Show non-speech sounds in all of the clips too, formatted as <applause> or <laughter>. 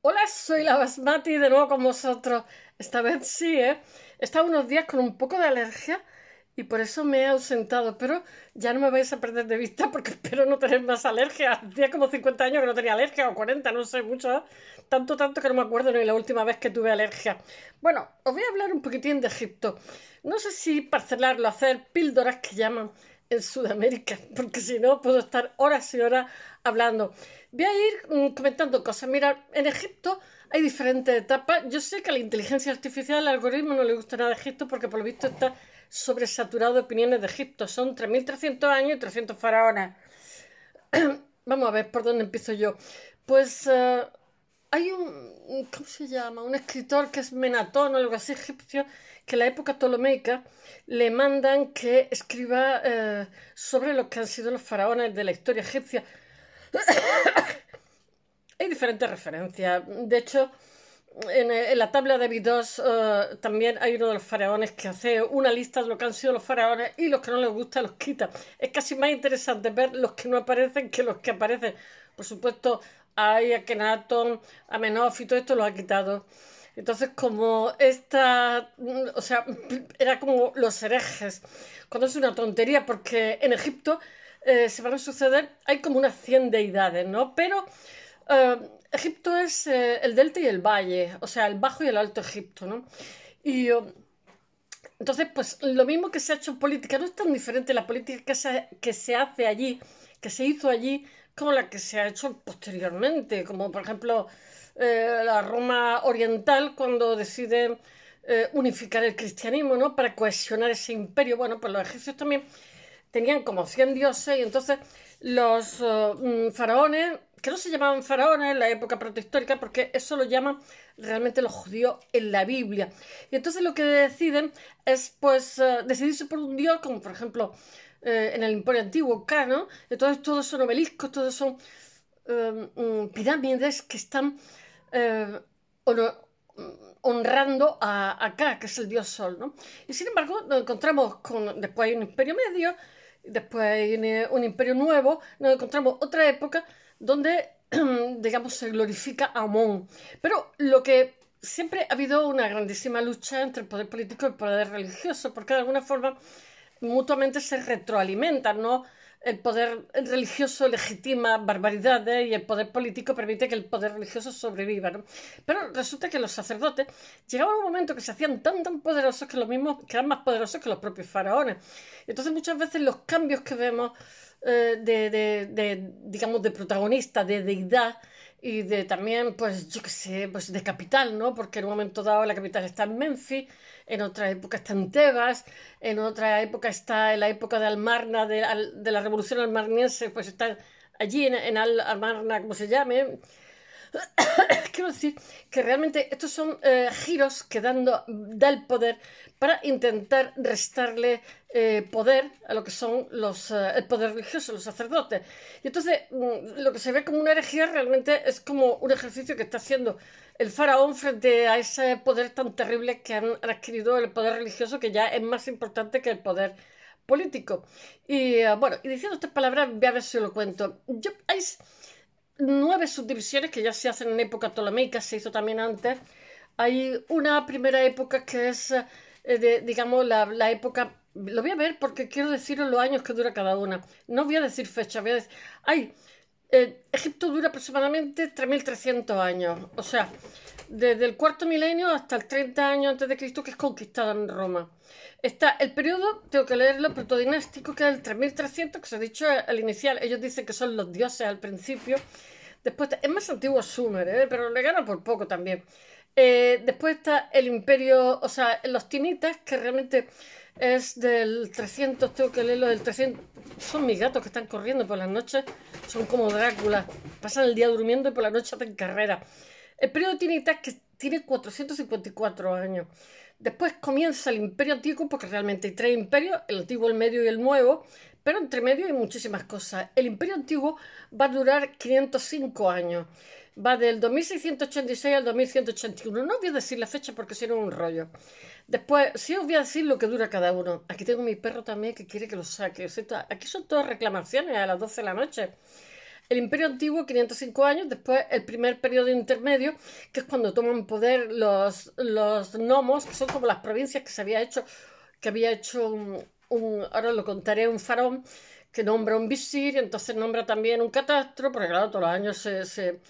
Hola, soy la Basmati de nuevo con vosotros. Esta vez sí, ¿eh? He estado unos días con un poco de alergia y por eso me he ausentado, pero ya no me vais a perder de vista porque <laughs> espero no tener más alergia. Hacía como 50 años que no tenía alergia o 40, no sé mucho. ¿eh? Tanto, tanto que no me acuerdo ni la última vez que tuve alergia. Bueno, os voy a hablar un poquitín de Egipto. No sé si parcelarlo, hacer píldoras que llaman en Sudamérica, <laughs> porque si no puedo estar horas y horas hablando. Voy a ir mm, comentando cosas. Mira, en Egipto hay diferentes etapas. Yo sé que a la inteligencia artificial, al algoritmo, no le gusta nada de Egipto porque por lo visto está sobresaturado de opiniones de Egipto. Son 3.300 años y 300 faraones. <clears throat> Vamos a ver por dónde empiezo yo. Pues eh, hay un, ¿cómo se llama? Un escritor que es Menatón o algo así egipcio, que en la época ptolomeica le mandan que escriba eh, sobre lo que han sido los faraones de la historia egipcia. <coughs> Hay diferentes referencias. De hecho, en, la tabla de Bidos uh, también hay uno de los faraones que hace una lista de lo que han sido los faraones y los que no les gusta los quita. Es casi más interesante ver los que no aparecen que los que aparecen. Por supuesto, hay Akenatón, Amenov y todo esto lo ha quitado. Entonces, como esta, o sea, <laughs> era como los herejes, cuando es una tontería, porque en Egipto eh, se van a suceder, hay como unas 100 deidades, ¿no? Pero eh, Egipto es eh, el delta y el valle, o sea, el bajo y el alto Egipto, ¿no? Y entonces, pues lo mismo que se ha hecho en política, no es tan diferente la política que se, que se hace allí, que se hizo allí, como la que se ha hecho posteriormente, como por ejemplo la Roma oriental cuando decide unificar el cristianismo, ¿no? Para cohesionar ese imperio. Bueno, pues los egipcios también tenían como 100 dioses y entonces los eh, mm, faraones, que no se llamaban faraones en la época protohistórica porque eso lo llaman realmente los judíos en la Biblia. Y entonces lo que deciden es pues uh, decidirse por un dios como por ejemplo eh, en el Imperio Antiguo, K, Entonces todos son obeliscos, todos son mm, pirámides que están honrando a, a K, que es el dios Sol, ¿no? Y sin embargo nos encontramos con, después hay un imperio medio, después viene un imperio nuevo, nos encontramos otra época donde, <clears throat> digamos, se glorifica a Amón. Pero lo que siempre ha habido una grandísima lucha entre el poder político y el poder religioso, porque de alguna forma mutuamente se retroalimentan, ¿no? El poder religioso legitima barbaridades y el poder político permite que el poder religioso sobreviva. ¿no? Pero resulta que los sacerdotes llegaban a un momento que se hacían tan tan poderosos que los mismos que eran más poderosos que los propios faraones. Entonces muchas veces los cambios que vemos eh, de, de, de, digamos, de protagonista, de deidad, y de también, pues, yo qué sé, pues de capital, ¿no? Porque en un momento dado la capital está en Memphis, en otra época está en Tebas, en otra época está en la época de Almarna, de, la revolución almarniense, pues está allí en, en Almarna, como se llame, <coughs> quiero decir que realmente estos son eh, giros que dando, da el poder para intentar restarle eh, poder a lo que son los, eh, el poder religioso, los sacerdotes. Y entonces mm, lo que se ve como una herejía realmente es como un ejercicio que está haciendo el faraón frente a ese poder tan terrible que han, adquirido el poder religioso, que ya es más importante que el poder político. Y bueno, y diciendo estas palabras, voy a ver si lo cuento. Hay, nueve subdivisiones que ya se hacen en época ptolomeica, se hizo también antes. Hay una primera época que es, eh, digamos, la, época... Lo voy a ver porque quiero deciros los años que dura cada una. No voy a decir fecha, voy a decir... Hay... Eh, Egipto dura aproximadamente 3.300 años. O sea, desde el cuarto milenio hasta el 30 años antes de Cristo que es conquistada en Roma. Está el periodo, tengo que leerlo, protodinástico, que es el 3300, que se ha dicho al inicial. Ellos dicen que son los dioses al principio. Después es más antiguo Sumer, ¿eh? pero le gana por poco también. Eh, después está el imperio, o sea, los tinitas, que realmente es del 300, tengo que leerlo del 300. Son mis gatos que están corriendo por las noches, son como Drácula, pasan el día durmiendo y por la noche hacen carrera. El periodo tinita que tiene 454 años. Después comienza el imperio antiguo, porque realmente hay tres imperios, el antiguo, el medio y el nuevo, pero entre medio hay muchísimas cosas. El imperio antiguo va a durar 505 años. Va del 2686 al 2181. No voy a decir la fecha porque si no es un rollo. Después, sí os voy a decir lo que dura cada uno. Aquí tengo mi perro también que quiere que lo saque. Aquí son todas reclamaciones a las 12 de la noche. el Imperio Antiguo, 505 años, después el primer periodo intermedio, que es cuando toman poder los, los gnomos, que son como las provincias que se había hecho, que había hecho un, ahora lo contaré, un faraón, que nombra un visir, y entonces nombra también un catastro, porque claro, todos los años se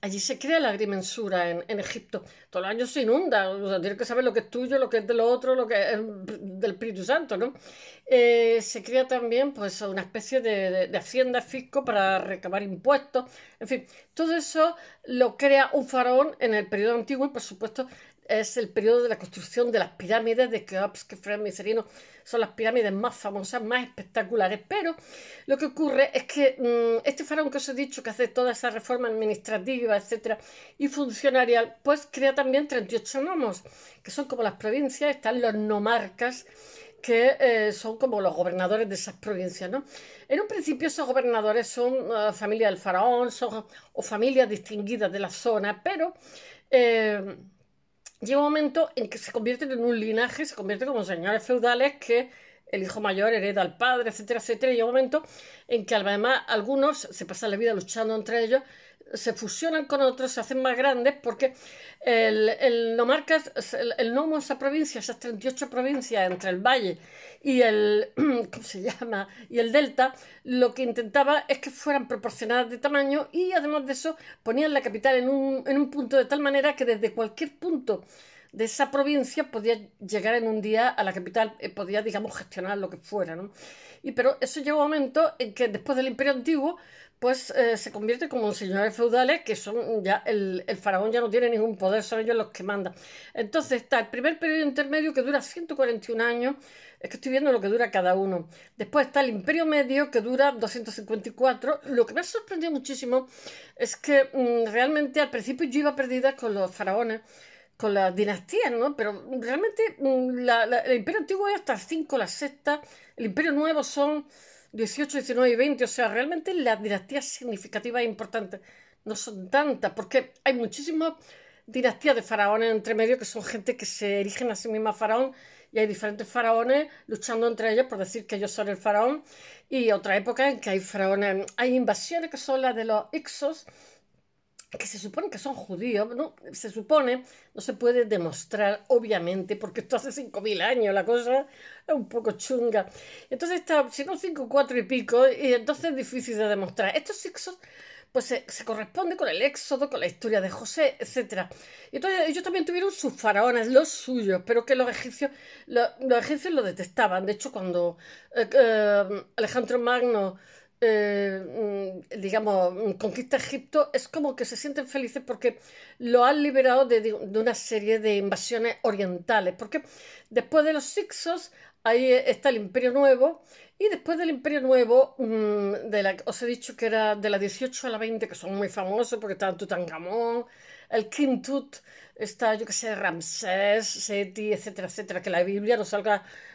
allí se crea la agrimensura en, Egipto. Todos los años se inunda. O tienes que saber lo que es tuyo, lo que es de lo otro, lo que es del Espíritu Santo, ¿no? Eh, se crea también pues una especie de, de, hacienda fisco para recabar impuestos. En fin, todo eso lo crea un faraón en el periodo antiguo y por supuesto es el periodo de la construcción de las pirámides de Keops, que y Miserino son las pirámides más famosas, más espectaculares. Pero lo que ocurre es que mm, este faraón que os he dicho que hace toda esa reforma administrativa, etcétera, y funcionarial, pues crea también 38 nomos, que son como las provincias, están los nomarcas que eh, son como los gobernadores de esas provincias, ¿no? En un principio esos gobernadores son uh, familia del faraón son, o familias distinguidas de la zona, pero eh, llega un momento en que se convierten en un linaje, se convierten como señores feudales que el hijo mayor hereda al padre, etcétera, etcétera. Y llega un momento en que además algunos se pasan la vida luchando entre ellos se fusionan con otros, se hacen más grandes, porque el, el Nomarcas, el, el, Nomo, esa provincia, esas 38 provincias entre el valle y el, <clears throat> ¿cómo se llama? Y el delta, lo que intentaba es que fueran proporcionadas de tamaño y además de eso ponían la capital en un, en un punto de tal manera que desde cualquier punto de esa provincia podía llegar en un día a la capital, eh, podía, digamos, gestionar lo que fuera, ¿no? Y pero eso llegó un momento en que después del Imperio Antiguo, pues eh, se convierte como en señores feudales que son ya el, faraón ya no tiene ningún poder, son ellos los que mandan. Entonces está el primer periodo intermedio que dura 141 años, es que estoy viendo lo que dura cada uno. Después está el imperio medio que dura 254. Lo que me ha sorprendido muchísimo es que mm, realmente al principio yo iba perdida con los faraones con las dinastías, ¿no? Pero realmente mm, el imperio antiguo es hasta el 5, la sexta, el imperio nuevo son 18, 19 y 20. O sea, realmente las dinastías significativas e importantes no son tantas, porque hay muchísimas dinastías de faraones entre medio que son gente que se erigen a sí misma faraón y hay diferentes faraones luchando entre ellos por decir que ellos son el faraón y otra época en que hay faraones, hay invasiones que son las de los Ixos que se supone que son judíos, ¿no? Se supone, no se puede demostrar, obviamente, porque esto hace 5.000 años, la cosa es un poco chunga. Entonces está, si no 5, 4 y pico, y entonces es difícil de demostrar. Estos sexos, pues se, se, corresponde con el éxodo, con la historia de José, etc. Y entonces ellos también tuvieron sus faraones, los suyos, pero que los egipcios, los, egipcios lo detestaban. De hecho, cuando eh, eh, Alejandro Magno eh, mm, digamos, conquista Egipto, es como que se sienten felices porque lo han liberado de, una serie de invasiones orientales. Porque después de los Sixos, ahí está el Imperio Nuevo, y después del Imperio Nuevo, mm, de la, os he dicho que era de la 18 a la 20, que son muy famosos porque estaban Tutankamón, el King Tut, está, yo que sé, Ramsés, Seti, etcétera, etcétera, que la Biblia nos,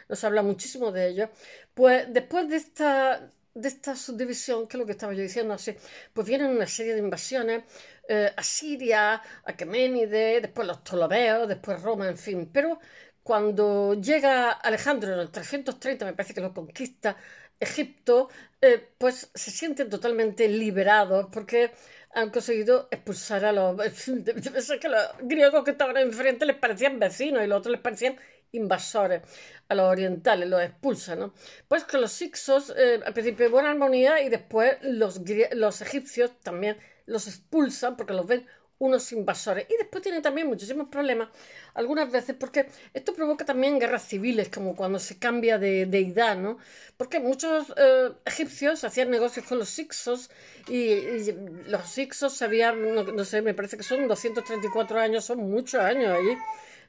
nos habla muchísimo de ello. Pues después de esta de esta subdivisión, que es lo que estaba yo diciendo así, pues vienen una serie de invasiones, eh, a Siria, Aqueménide, después los Ptolomeos, después Roma, en fin. Pero cuando llega Alejandro en el 330, me parece que lo conquista Egipto, eh, pues se sienten totalmente liberados porque han conseguido expulsar a los... <laughs> los griegos que estaban enfrente les parecían vecinos y los otros les parecían invasores a los orientales, los expulsan, ¿no? Pues que los Ixos eh, al principio buena armonía y después los, los egipcios también los expulsan porque los ven unos invasores. Y después tienen también muchísimos problemas, algunas veces, porque esto provoca también guerras civiles, como cuando se cambia de deidad, ¿no? Porque muchos eh, egipcios hacían negocios con los Ixos y, los Ixos sabían, no, no, sé, me parece que son 234 años, son muchos años allí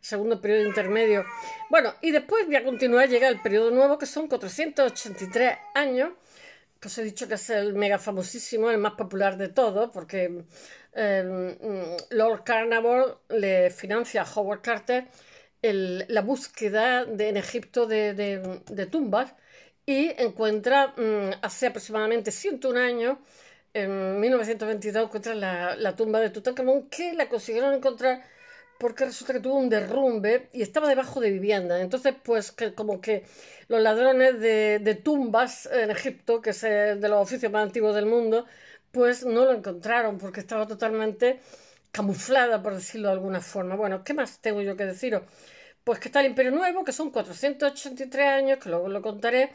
segundo periodo intermedio. Bueno, y después voy a continuar, llega el periodo nuevo, que son 483 años, que os he dicho que es el mega famosísimo, el más popular de todos, porque eh, Lord Carnarvon le financia a Howard Carter la búsqueda de, en Egipto de, tumbas y encuentra mm, hace aproximadamente 101 años, en 1922, encuentra la, la tumba de Tutankamón, que la consiguieron encontrar porque resulta que tuvo un derrumbe y estaba debajo de vivienda. Entonces, pues que como que los ladrones de, tumbas en Egipto, que es de los oficios más antiguos del mundo, pues no lo encontraron porque estaba totalmente camuflada, por decirlo de alguna forma. Bueno, ¿qué más tengo yo que deciros? Pues que está el Imperio Nuevo, que son 483 años, que luego lo contaré,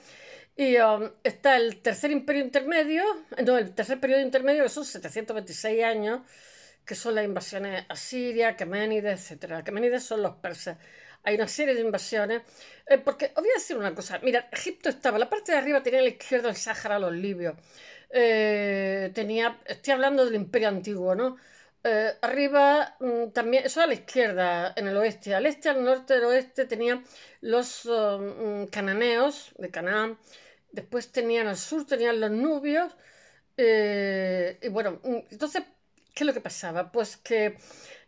y um, está el tercer imperio intermedio, no, el tercer periodo intermedio, que son 726 años, que son las invasiones asiria, Aqueménides, etc. Aqueménides son los persas. Hay una serie de invasiones. Eh, porque os voy a decir una cosa. Mira, Egipto estaba, la parte de arriba tenía a la izquierda el Sáhara, los libios. Eh, tenía, estoy hablando del imperio antiguo, ¿no? Eh, arriba mm, también, eso a la izquierda, en el oeste. Al este, al norte, del oeste tenían los um, cananeos de Canaán. Después tenían al sur, tenían los nubios. y bueno, mm, entonces ¿Qué es lo que pasaba? Pues que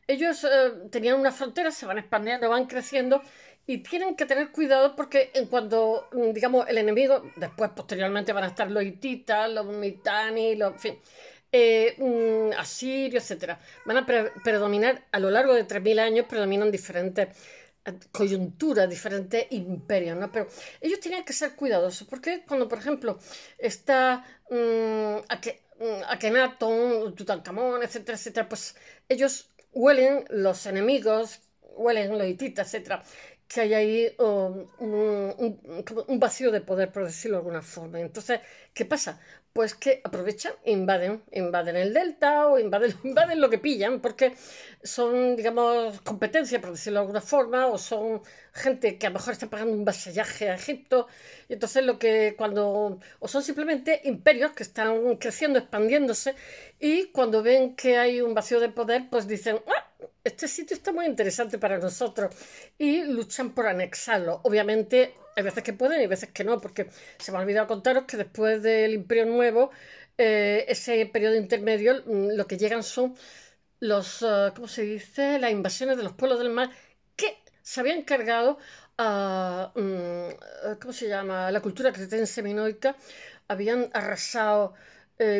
ellos eh, tenían una frontera, se van expandiendo, van creciendo y tienen que tener cuidado porque en cuando, mm, digamos, el enemigo, después posteriormente van a estar los hititas, los mitani, los, fin, eh, mm, asirios, etc. Van a predominar a lo largo de 3.000 años, predominan diferentes eh, coyunturas, diferentes imperios, ¿no? Pero ellos tenían que ser cuidadosos, porque cuando, por ejemplo, está Mm, Akenatón, Tutankamón, etcétera, etcétera, pues ellos huelen los enemigos, huelen los hititas, etcétera, que hay ahí um, un, vacío de poder, por decirlo de alguna forma. Entonces, ¿qué pasa? Pues que aprovechan invaden, invaden el delta o invaden, <laughs> invaden lo que pillan, porque son, digamos, competencia, por decirlo de alguna forma, o son gente que a lo mejor está pagando un vasallaje a Egipto, y entonces lo que cuando, o son simplemente imperios que están creciendo, expandiéndose, y cuando ven que hay un vacío de poder, pues dicen, ¡ah! este sitio está muy interesante para nosotros y luchan por anexarlo. Obviamente hay veces que pueden y veces que no, porque se me ha olvidado contaros que después del Imperio Nuevo, eh, ese periodo intermedio, mm, lo que llegan son los, eh, ¿cómo se dice?, las invasiones de los pueblos del mar que se habían cargado a, mm, eh, ¿cómo se llama?, la cultura cretense minoica, habían arrasado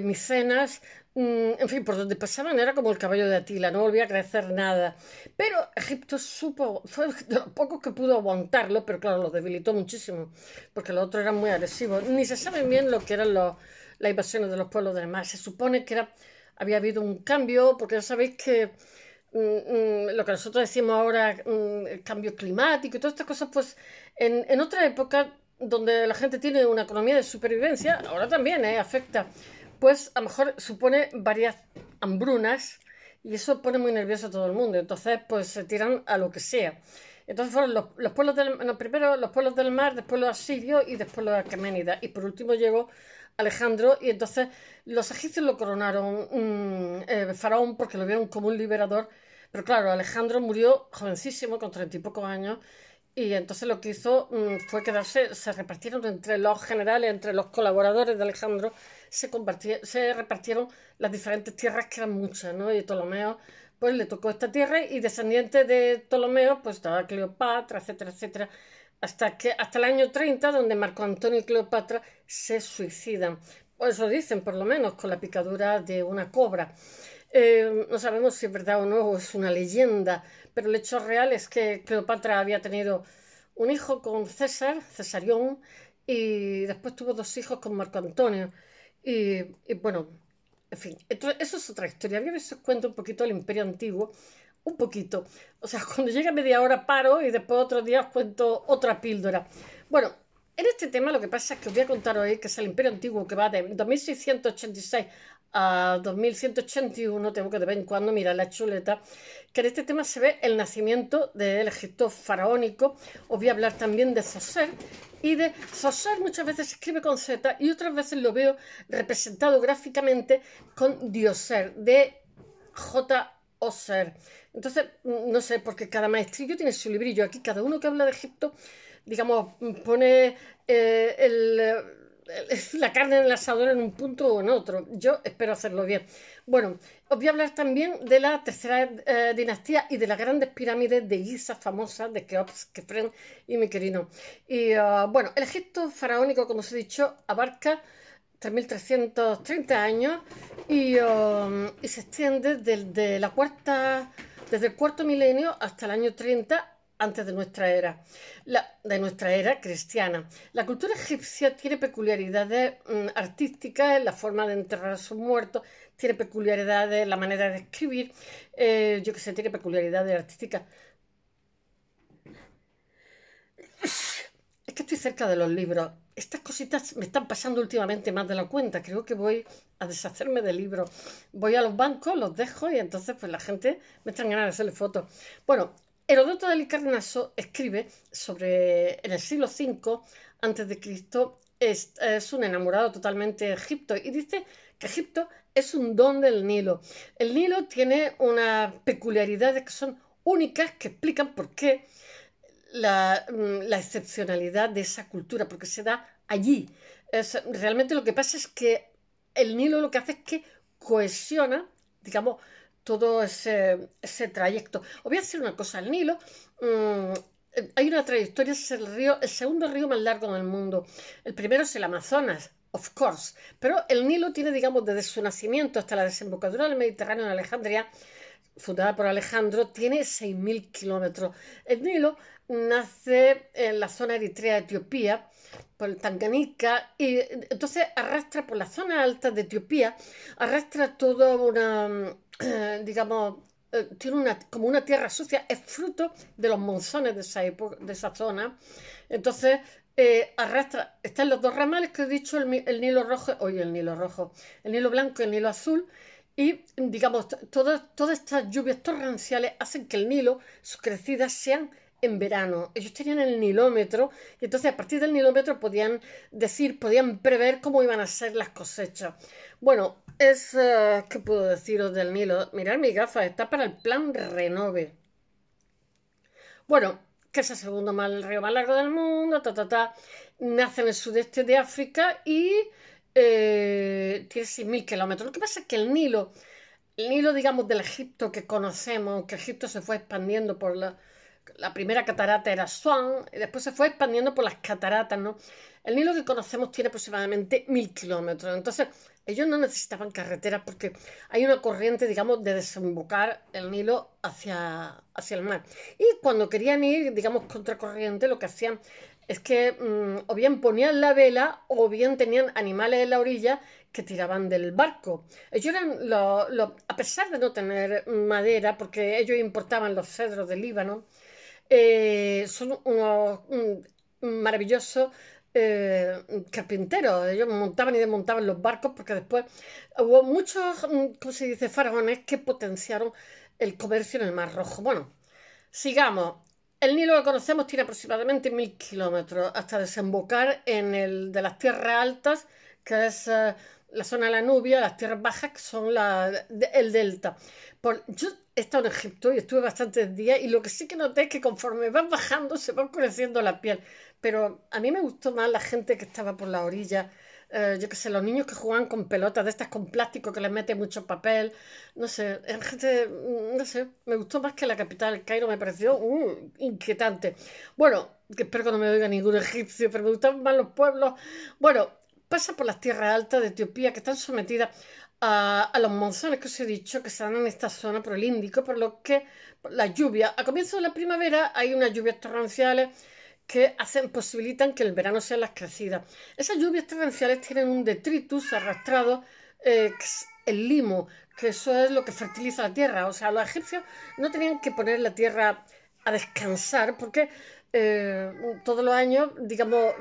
Micenas, en fin, por donde pasaban era como el caballo de Atila, no volvía a crecer nada. Pero Egipto supo, fue <laughs> de los que pudo aguantarlo, pero claro, lo debilitó muchísimo, porque los otros eran muy agresivos. Ni se sabe bien lo que eran las invasiones de los pueblos del mar. Se supone que era, había habido un cambio, porque ya sabéis que mm, mm, lo que nosotros decimos ahora, el cambio climático y todas estas cosas, pues en, en otra época donde la gente tiene una economía de supervivencia, ahora también eh, afecta pues a lo mejor supone varias hambrunas y eso pone muy nervioso a todo el mundo. Entonces, pues se tiran a lo que sea. Entonces fueron los, pueblos del primero los pueblos del mar, después los asirios y después los aqueménidas. Y por último llegó Alejandro y entonces los egipcios lo coronaron mm, eh, faraón porque lo vieron como un liberador. Pero claro, Alejandro murió jovencísimo, con treinta y pocos años, y entonces lo que hizo mm, fue quedarse, se repartieron entre los generales, entre los colaboradores de Alejandro, se, se repartieron las diferentes tierras, que eran muchas, ¿no? Y Ptolomeo, pues le tocó esta tierra y descendiente de Ptolomeo, pues estaba Cleopatra, etcétera, etcétera, hasta, que, hasta el año 30, donde Marco Antonio y Cleopatra se suicidan. Pues eso dicen, por lo menos, con la picadura de una cobra. Eh, no sabemos si es verdad o no, es una leyenda, pero el hecho real es que Cleopatra había tenido un hijo con César, Cesarión, y después tuvo dos hijos con Marco Antonio. Y, bueno, en fin, eso es otra historia. A os cuento un poquito del Imperio Antiguo, un poquito. O sea, <laughs> cuando llega media hora paro y después otro día os cuento otra píldora. Bueno, en este tema lo que pasa es que os voy a contar hoy que es el Imperio Antiguo que va de 2686 a 2181, tengo que de vez en cuando mirar la chuleta, que en este tema se ve el nacimiento del Egipto faraónico. Os voy a hablar también de Zoser. Y de Zoser muchas veces se escribe con Z y otras veces lo veo representado gráficamente con Dioser, de J. Oser. Entonces, no sé, porque cada maestrillo tiene su librillo. Aquí cada uno que habla de Egipto, digamos, pone eh, <laughs> la carne en el asador en un punto o en otro. Yo espero hacerlo bien. Bueno, os voy a hablar también de la tercera eh, dinastía y de las grandes pirámides de Giza famosas de Keops, Kefren y Miquelino. Y ah, bueno, el Egipto faraónico, como os he dicho, abarca 3.330 años y, um, y se extiende desde, la cuarta, desde el cuarto milenio hasta el año 30 antes de nuestra era, de nuestra era cristiana. La cultura egipcia tiene peculiaridades mm, artísticas la forma de enterrar a sus muertos, tiene peculiaridades la manera de escribir, eh, yo que sé, tiene peculiaridades artísticas. Es que estoy cerca de los libros. Estas cositas me están pasando últimamente más de la cuenta. Creo que voy a deshacerme de libros. Voy a los bancos, los dejo y entonces pues la gente me están ganas de hacerle fotos. Bueno, Herodoto de Licarnaso escribe sobre en el siglo V antes de Cristo es, es, un enamorado totalmente de Egipto y dice que Egipto es un don del Nilo. El Nilo tiene unas peculiaridades que son únicas que explican por qué la, mm, la excepcionalidad de esa cultura, porque se da allí. Es, realmente lo que pasa es que el Nilo lo que hace es que cohesiona, digamos, todo ese, ese trayecto. Os voy a decir una cosa, el Nilo, mmm, hay una trayectoria, es el río, el segundo río más largo del mundo. El primero es el Amazonas, of course, pero el Nilo tiene, digamos, desde su nacimiento hasta la desembocadura del Mediterráneo en Alejandría, fundada por Alejandro, tiene 6.000 kilómetros. El Nilo nace en la zona Eritrea-Etiopía, por el Tanganica, y entonces arrastra por la zona alta de Etiopía, arrastra toda una, eh, digamos, eh, tiene una, como una tierra sucia, es fruto de los monzones de esa, de esa zona. Entonces, eh, arrastra, están los dos ramales que he dicho, el, Nilo rojo, oye, el Nilo rojo, el Nilo blanco y el Nilo azul, y digamos, todas estas lluvias torrenciales hacen que el Nilo, sus crecidas sean en verano. Ellos tenían el nilómetro y entonces a partir del nilómetro podían decir, podían prever cómo iban a ser las cosechas. Bueno, es... Uh, ¿Qué puedo deciros del Nilo? Mirad mi gafa, está para el plan Renove. Bueno, que es el segundo el río más largo del mundo, ta, ta, ta. Nace en el sudeste de África y eh, tiene 6.000 kilómetros. Lo que pasa es que el Nilo, el Nilo, digamos, del Egipto que conocemos, que Egipto se fue expandiendo por la la primera catarata era Swan, y después se fue expandiendo por las cataratas, ¿no? El Nilo que conocemos tiene aproximadamente mil kilómetros, entonces ellos no necesitaban carreteras porque hay una corriente, digamos, de desembocar el Nilo hacia, hacia el mar. Y cuando querían ir, digamos, contracorriente, lo que hacían es que mm, o bien ponían la vela o bien tenían animales en la orilla que tiraban del barco. Ellos eran, lo, a pesar de no tener madera, porque ellos importaban los cedros del Líbano, eh, son unos maravillosos eh, carpinteros. Ellos montaban y desmontaban los barcos porque después hubo muchos, mm, ¿cómo se dice?, faraones que potenciaron el comercio en el Mar Rojo. Bueno, sigamos. El Nilo lo conocemos tiene aproximadamente mil kilómetros hasta desembocar en el de las tierras altas, que es eh, la zona de la Nubia, las tierras bajas, que son la, el delta. Por, yo he estado en Egipto y estuve bastantes días y lo que sí que noté es que conforme vas bajando se va oscureciendo la piel. Pero a mí me gustó más la gente que estaba por la orilla. Eh, yo qué sé, los niños que jugaban con pelotas de estas con plástico que les mete mucho papel. No sé, gente, no sé, me gustó más que la capital, el Cairo, me pareció uh, inquietante. Bueno, que espero que no me oiga ningún egipcio, pero me gustaban más los pueblos. Bueno, pasa por las tierras altas de Etiopía que están sometidas a, los monzones que os he dicho que se dan en esta zona por el Índico, por lo que la lluvia, a comienzo de la primavera hay unas lluvias torrenciales que hacen, posibilitan que el verano sean las crecidas. Esas lluvias torrenciales tienen un detritus arrastrado, eh, el limo, que eso es lo que fertiliza la tierra. O sea, los egipcios no tenían que poner la tierra a descansar porque eh, todos los años, digamos,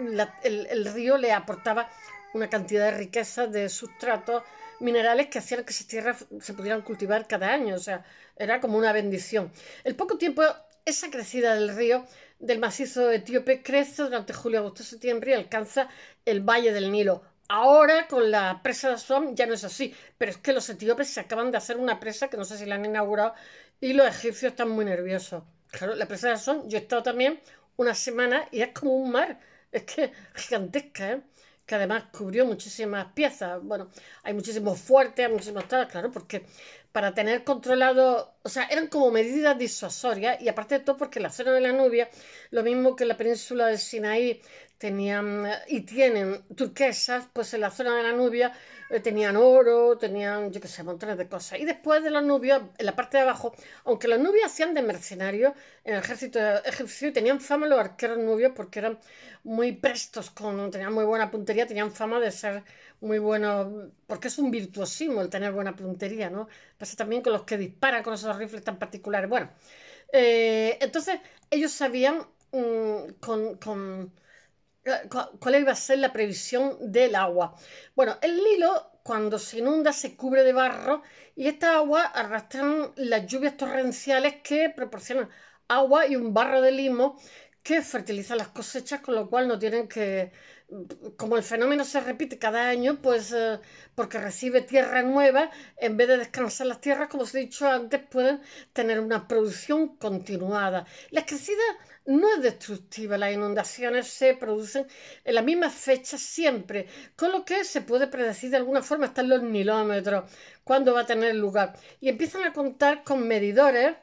el, río le aportaba una cantidad de riqueza de sustratos minerales que hacían que esas tierras se pudieran cultivar cada año, o sea, era como una bendición. El poco tiempo, esa crecida del río del macizo etíope crece durante julio, agosto, septiembre y alcanza el valle del Nilo. Ahora con la presa de Asuán ya no es así, pero es que los etíopes se acaban de hacer una presa que no sé si la han inaugurado y los egipcios están muy nerviosos. Claro, la presa de Asuán, yo he estado también una semana y es como un mar, es que gigantesca, ¿eh? Que además cubrió muchísimas piezas. Bueno, hay muchísimos fuertes, hay muchísimos tal, claro, porque para tener controlado, o sea, eran como medidas disuasorias y aparte de todo porque la zona de la Nubia, lo mismo que la península del Sinaí, tenían y tienen turquesas, pues en la zona de la Nubia eh, tenían oro, tenían, yo qué sé, montones de cosas. Y después de la Nubia, en la parte de abajo, aunque los nubios hacían de mercenarios en el ejército egipcio tenían fama los arqueros nubios porque eran muy prestos, con, tenían muy buena puntería, tenían fama de ser muy buenos, porque es un virtuosismo el tener buena puntería, ¿no? También con los que disparan con esos rifles tan particulares. Bueno, eh, entonces ellos sabían mm, con eh, cuál iba a ser la previsión del agua. Bueno, el Nilo cuando se inunda se cubre de barro y esta agua arrastran las lluvias torrenciales que proporcionan agua y un barro de limo que fertiliza las cosechas, con lo cual no tienen que, como el fenómeno se repite cada año, pues eh, porque recibe tierra nueva, en vez de descansar las tierras, como os he dicho antes, pueden tener una producción continuada. La crecida no es destructiva, las inundaciones se producen en la misma fecha siempre, con lo que se puede predecir de alguna forma en los milómetros cuándo va a tener lugar. Y empiezan a contar con medidores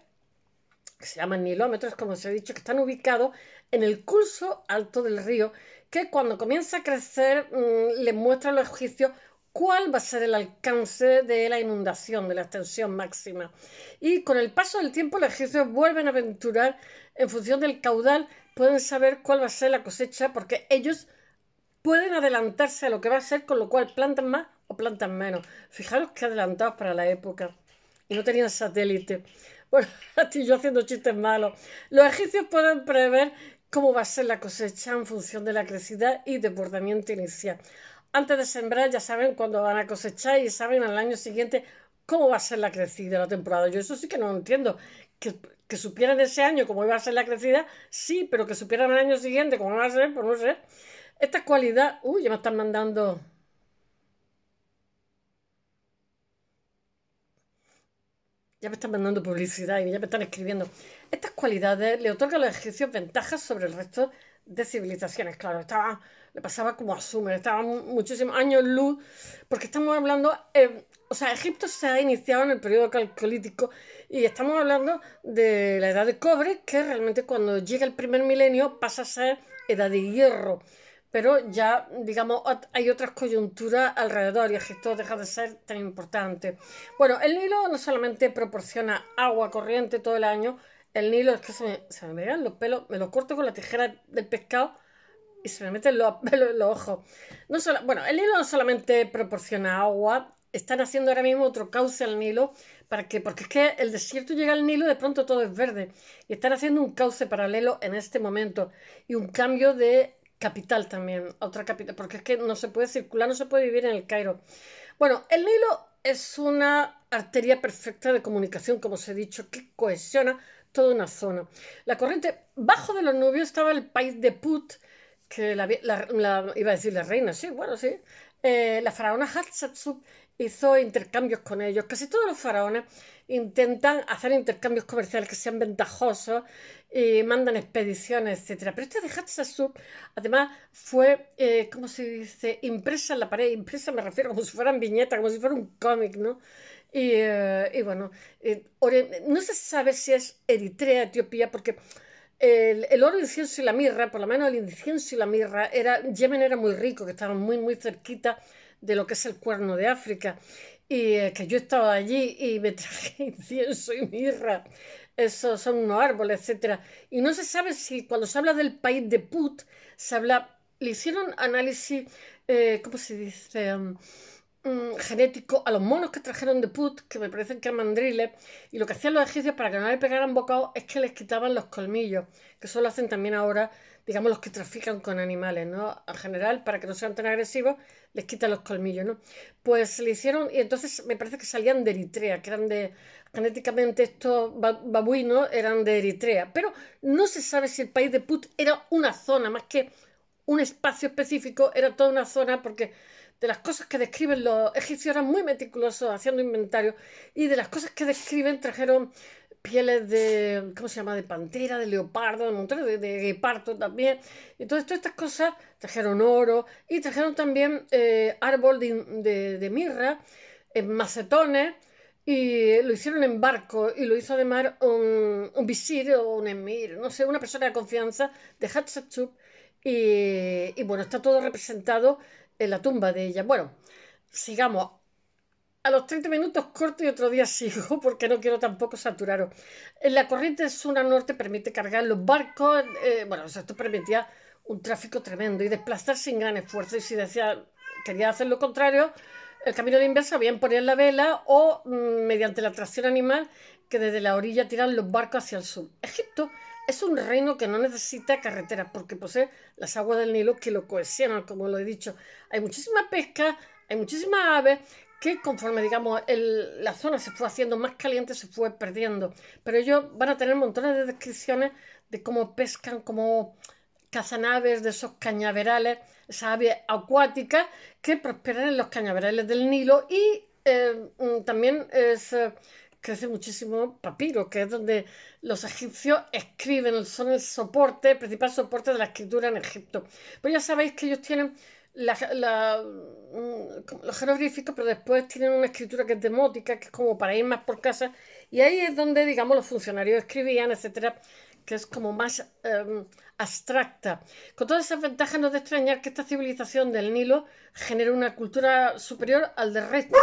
que se llaman nilómetros, como os he dicho, que están ubicados en el curso alto del río, que cuando comienza a crecer mm, les muestra los egipcios cuál va a ser el alcance de la inundación, de la extensión máxima. Y con el paso del tiempo los egipcios vuelven a aventurar en función del caudal, pueden saber cuál va a ser la cosecha, porque ellos pueden adelantarse a lo que va a ser, con lo cual plantan más o plantan menos. Fijaros que adelantados para la época. Y no tenían satélite. Bueno, <laughs> estoy yo haciendo chistes malos. Los egipcios pueden prever cómo va a ser la cosecha en función de la crecida y desbordamiento inicial. Antes de sembrar ya saben cuándo van a cosechar y saben al año siguiente cómo va a ser la crecida la temporada. Yo eso sí que no entiendo. Que, que supieran ese año cómo iba a ser la crecida, sí, pero que supieran el año siguiente cómo va a ser, pues no sé. Esta cualidad, uy, ya me están mandando ya me están mandando publicidad y ya me están escribiendo. Estas cualidades le otorgan a los egipcios ventajas sobre el resto de civilizaciones. Claro, estaba, le pasaba como a Sumer, estaba muchísimos años luz, porque estamos hablando, eh, o sea, Egipto se ha iniciado en el periodo calcolítico y estamos hablando de la edad de cobre, que realmente cuando llega el primer milenio pasa a ser edad de hierro pero ya, digamos, hay otras coyunturas alrededor y Egipto deja de ser tan importante. Bueno, el Nilo no solamente proporciona agua corriente todo el año, el Nilo es que se me, se me los pelos, me los corto con la tijera del pescado y se me meten los <laughs> pelos en los ojos. No solo, bueno, el Nilo no solamente proporciona agua, están haciendo ahora mismo otro cauce al Nilo para que, porque es que el desierto llega al Nilo y de pronto todo es verde. Y están haciendo un cauce paralelo en este momento y un cambio de capital también, otra capital, porque es que no se puede circular, no se puede vivir en el Cairo. Bueno, el Nilo es una arteria perfecta de comunicación, como os he dicho, que cohesiona toda una zona. La corriente, bajo de los nubios estaba el país de Put, que la, iba a decir la reina, sí, bueno, sí, eh, la faraona Hatshepsut hizo intercambios con ellos. Casi todos los faraones intentan hacer intercambios comerciales que sean ventajosos y mandan expediciones, etcétera. Pero este de Hatshepsut, además, fue, eh, ¿cómo se dice?, impresa en la pared. Impresa me refiero como si fueran viñetas, como si fuera un cómic, ¿no? Y, eh, bueno, eh, no se sabe si es Eritrea, Etiopía, porque el, el, oro, el incienso y la mirra, por lo menos el incienso y la mirra, era, Yemen era muy rico, que estaban muy, muy cerquita de lo que es el cuerno de África. Y que yo estaba allí y me traje <laughs> incienso y mirra. Esos son unos árboles, etc. Y no se sabe si cuando se habla del país de Put, se habla. Le hicieron análisis, eh, ¿cómo se dice? Um, genético a los monos que trajeron de Put, que me parecen que eran mandriles, y lo que hacían los egipcios para que no le pegaran bocados es que les quitaban los colmillos, que eso lo hacen también ahora digamos, los que trafican con animales, ¿no? En general, para que no sean tan agresivos, les quitan los colmillos, ¿no? Pues le hicieron, y entonces me parece que salían de Eritrea, que eran de, genéticamente estos babuinos eran de Eritrea, pero no se sabe si el país de Put era una zona, más que un espacio específico, era toda una zona, porque de las cosas que describen los egipcios eran muy meticulosos haciendo inventario, y de las cosas que describen trajeron pieles de, ¿cómo se llama?, de pantera, de leopardo, de montón de, de también. Entonces, todas estas cosas trajeron oro y trajeron también eh, árbol de, de, mirra, en macetones, y lo hicieron en barco y lo hizo además un, un visir o un emir, no sé, una persona de confianza de Hatshepsut y, y bueno, está todo representado en la tumba de ella. Bueno, sigamos. A los 30 minutos corto y otro día sigo <laughs> porque no quiero tampoco saturaros. La corriente sur norte permite cargar los barcos, eh, bueno, esto permitía un tráfico tremendo y desplazar sin gran esfuerzo. Y si decía, quería hacer lo contrario, el camino de inverso, bien poner la vela o mm, mediante la tracción animal que desde la orilla tiran los barcos hacia el sur. Egipto es un reino que no necesita carreteras porque posee las aguas del Nilo que lo cohesionan, como lo he dicho. Hay muchísima pesca, hay muchísimas aves que conforme, digamos, la zona se fue haciendo más caliente, se fue perdiendo. Pero ellos van a tener montones de descripciones de cómo pescan, cómo cazan aves de esos cañaverales, esas aves acuáticas que prosperan en los cañaverales del Nilo y eh, mm, también es, eh, crece muchísimo papiro, que es donde los egipcios escriben, son el soporte, el principal soporte de la escritura en Egipto. Pues ya sabéis que ellos tienen la, mm, los jeroglíficos, pero después tienen una escritura que es demótica, que es como para ir más por casa, y ahí es donde, digamos, los funcionarios escribían, etcétera que es como más em, abstracta. Con todas esas ventajas no es de extrañar que esta civilización del Nilo genere una cultura superior al del resto.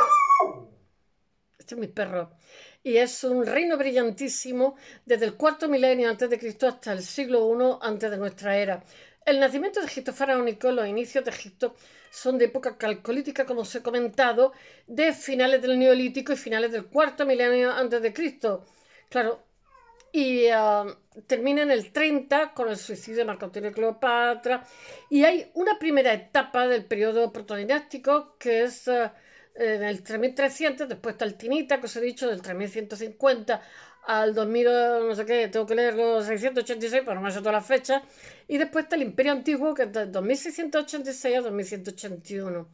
Este es mi perro. Y es un reino brillantísimo desde el cuarto milenio antes de Cristo hasta el siglo I antes de nuestra era. El nacimiento de Egipto faraónico, los inicios de Egipto son de época calcolítica, como os he comentado, de finales del Neolítico y finales del cuarto milenio antes de Cristo. Claro, y um, termina en el 30 con el suicidio de Marco Antonio Cleopatra y hay una primera etapa del periodo protodinástico que es uh, en el 3300, después está el Tinita, que os he dicho, del 3150 al 2000, no sé qué, tengo que leer los 686, pero no me sé todas las fechas, y después está el Imperio Antiguo, que es del 2686 a 2181.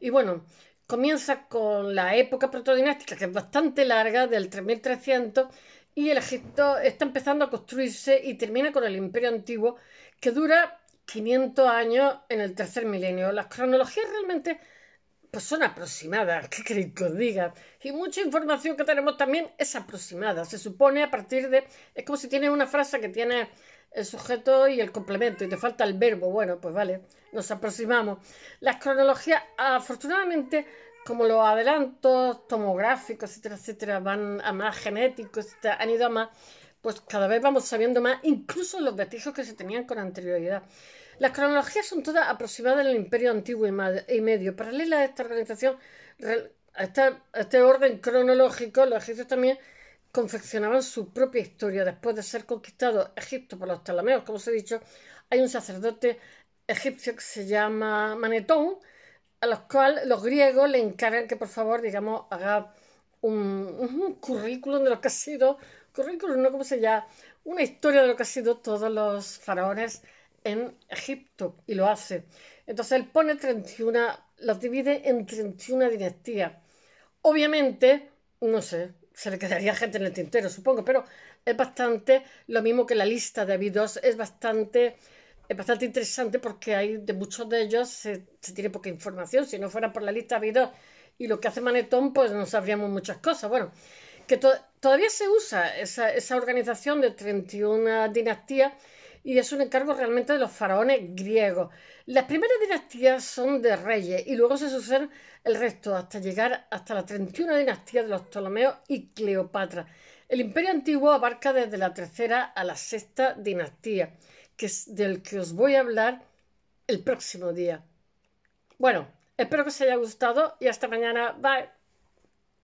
Y bueno, comienza con la época protodinástica, que es bastante larga, del 3300 y el Egipto está empezando a construirse y termina con el Imperio Antiguo, que dura 500 años en el tercer milenio. Las cronologías realmente pues son aproximadas, ¿qué queréis que os diga? Y mucha información que tenemos también es aproximada. Se supone a partir de... Es como si tienes una frase que tiene el sujeto y el complemento y te falta el verbo. Bueno, pues vale, nos aproximamos. Las cronologías, afortunadamente, como los adelantos tomográficos, etcétera, etcétera, van a más genéticos, han ido a más, pues cada vez vamos sabiendo más, incluso los vestigios que se tenían con anterioridad. Las cronologías son todas aproximadas del Imperio Antiguo y Medio. Paralela a esta organización, a, este orden cronológico, los egipcios también confeccionaban su propia historia. Después de ser conquistado Egipto por los Ptolomeos, como os he dicho, hay un sacerdote egipcio que se llama Manetón, a los cuales los griegos le encargan que por favor, digamos, haga un, currículum de lo que ha sido, currículum, no como se llama, una historia de lo que ha sido todos los faraones en Egipto y lo hace. Entonces él pone 31, los divide en 31 dinastías. Obviamente, no sé, se le quedaría gente en el tintero, supongo, pero es bastante, lo mismo que la lista de Abidos, es bastante es bastante interesante porque hay de muchos de ellos se, tiene poca información. Si no fuera por la lista de y lo que hace Manetón, pues no sabríamos muchas cosas. Bueno, que todavía se usa esa, esa, organización de 31 dinastías y es un encargo realmente de los faraones griegos. Las primeras dinastías son de reyes y luego se suceden el resto hasta llegar hasta la 31 dinastía de los Ptolomeos y Cleopatra. El imperio antiguo abarca desde la tercera a la sexta dinastía que es del que os voy a hablar el próximo día. Bueno, espero que os haya gustado y hasta mañana. Bye.